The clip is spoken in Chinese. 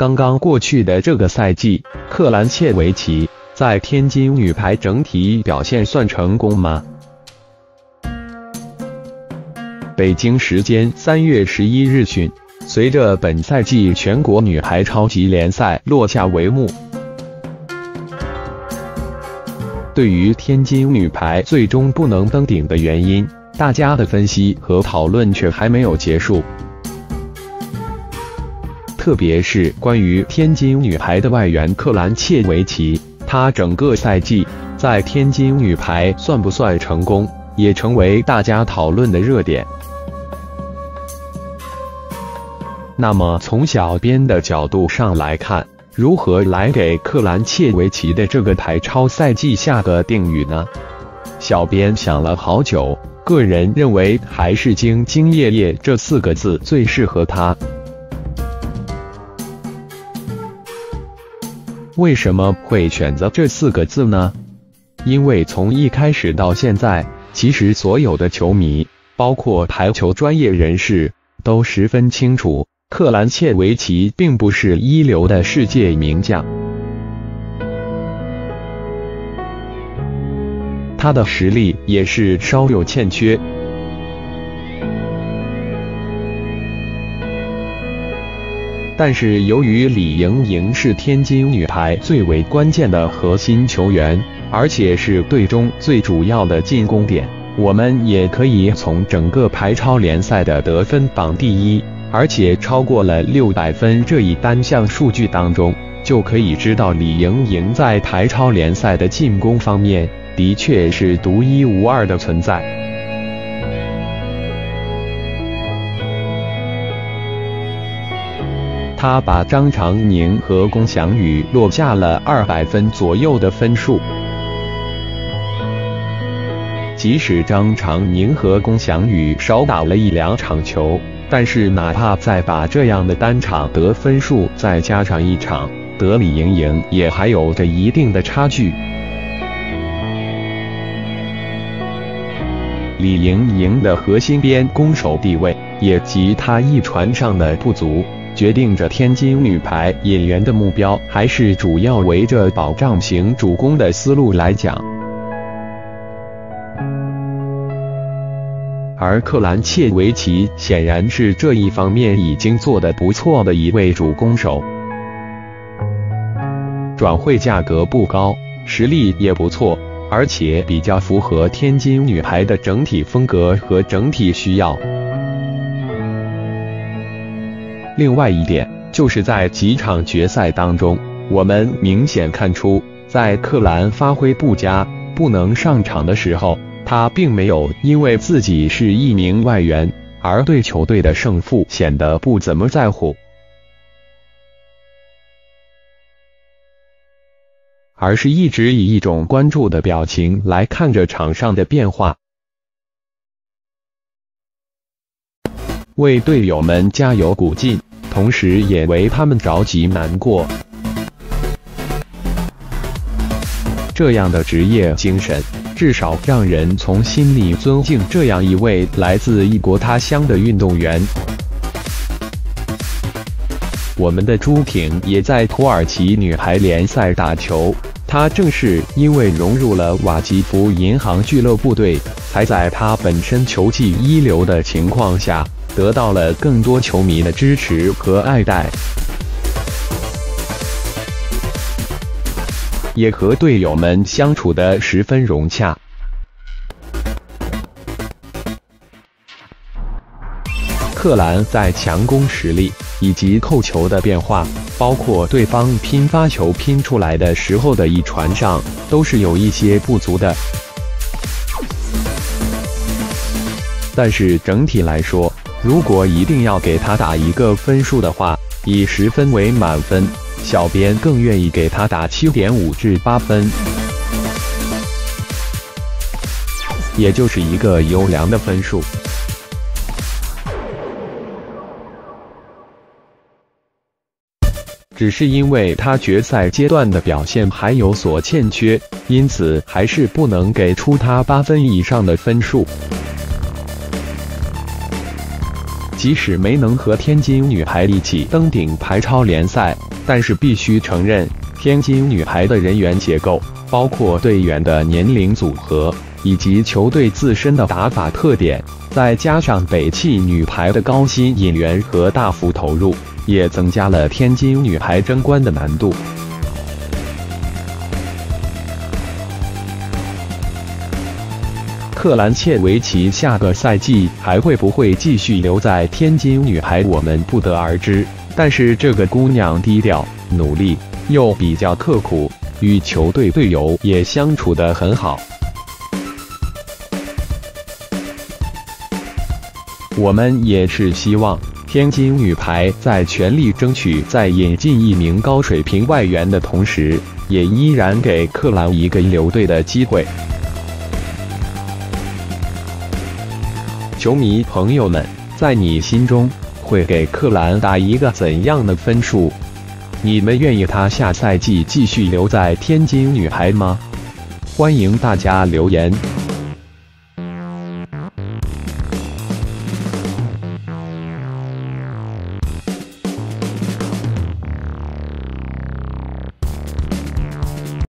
刚刚过去的这个赛季，克兰切维奇在天津女排整体表现算成功吗？北京时间三月十一日讯，随着本赛季全国女排超级联赛落下帷幕，对于天津女排最终不能登顶的原因，大家的分析和讨论却还没有结束。特别是关于天津女排的外援克兰切维奇，他整个赛季在天津女排算不算成功，也成为大家讨论的热点。那么从小编的角度上来看，如何来给克兰切维奇的这个台超赛季下个定语呢？小编想了好久，个人认为还是“兢兢业业”这四个字最适合他。为什么会选择这四个字呢？因为从一开始到现在，其实所有的球迷，包括排球专业人士，都十分清楚，克兰切维奇并不是一流的世界名将，他的实力也是稍有欠缺。但是由于李盈莹是天津女排最为关键的核心球员，而且是队中最主要的进攻点，我们也可以从整个排超联赛的得分榜第一，而且超过了六百分这一单项数据当中，就可以知道李盈莹在排超联赛的进攻方面的确是独一无二的存在。他把张常宁和龚翔宇落下了二百分左右的分数。即使张常宁和龚翔宇少打了一两场球，但是哪怕再把这样的单场得分数再加上一场，得李盈莹也还有着一定的差距。李盈莹的核心边攻手地位，也及她一传上的不足。决定着天津女排引援的目标，还是主要围着保障型主攻的思路来讲。而克兰切维奇显然是这一方面已经做得不错的一位主攻手，转会价格不高，实力也不错，而且比较符合天津女排的整体风格和整体需要。另外一点，就是在几场决赛当中，我们明显看出，在克兰发挥不佳、不能上场的时候，他并没有因为自己是一名外援而对球队的胜负显得不怎么在乎，而是一直以一种关注的表情来看着场上的变化，为队友们加油鼓劲。同时也为他们着急难过，这样的职业精神，至少让人从心里尊敬这样一位来自异国他乡的运动员。我们的朱婷也在土耳其女排联赛打球，她正是因为融入了瓦吉夫银行俱乐部队，才在她本身球技一流的情况下。得到了更多球迷的支持和爱戴，也和队友们相处的十分融洽。克兰在强攻实力以及扣球的变化，包括对方拼发球拼出来的时候的一传上，都是有一些不足的。但是整体来说，如果一定要给他打一个分数的话，以十分为满分，小编更愿意给他打七点五至八分，也就是一个优良的分数。只是因为他决赛阶段的表现还有所欠缺，因此还是不能给出他八分以上的分数。即使没能和天津女排一起登顶排超联赛，但是必须承认，天津女排的人员结构，包括队员的年龄组合，以及球队自身的打法特点，再加上北汽女排的高薪引援和大幅投入，也增加了天津女排争冠的难度。克兰切维奇下个赛季还会不会继续留在天津女排，我们不得而知。但是这个姑娘低调、努力，又比较刻苦，与球队队友也相处得很好。我们也是希望天津女排在全力争取在引进一名高水平外援的同时，也依然给克兰一个留队的机会。球迷朋友们，在你心中会给克兰打一个怎样的分数？你们愿意他下赛季继续留在天津女排吗？欢迎大家留言。